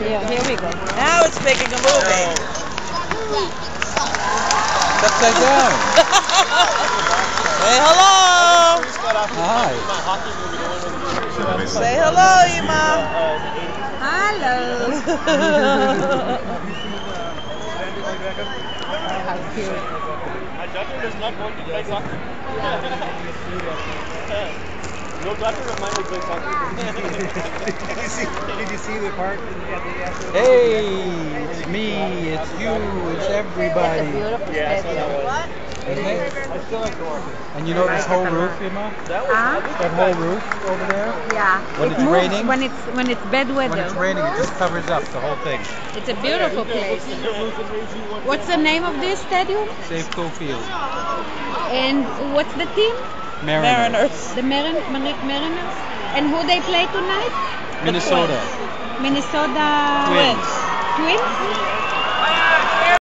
Yeah, here we go. Now it's making a movie. It's upside down. Say hello. Hi. Say hello, Ima. Hello. How cute. No doctor of mine will play soccer. Did, you see, did you see the part the, at the after? Hey, it's me, it's you, it's It's a everybody. beautiful Yeah, I saw stadium. that Isn't? I still like the one. And you know this whole roof, Emma? That, huh? That whole roof over there? Yeah. When it it's moves raining? When it's when it's bad weather. When it's raining, it just covers up the whole thing. It's a beautiful place. What's the name of this stadium? Safeco Field. And what's the team? Mariners. Mariners. The Marin Marin- Mariners. And who they play tonight? Minnesota. Minnesota Twins. Twins?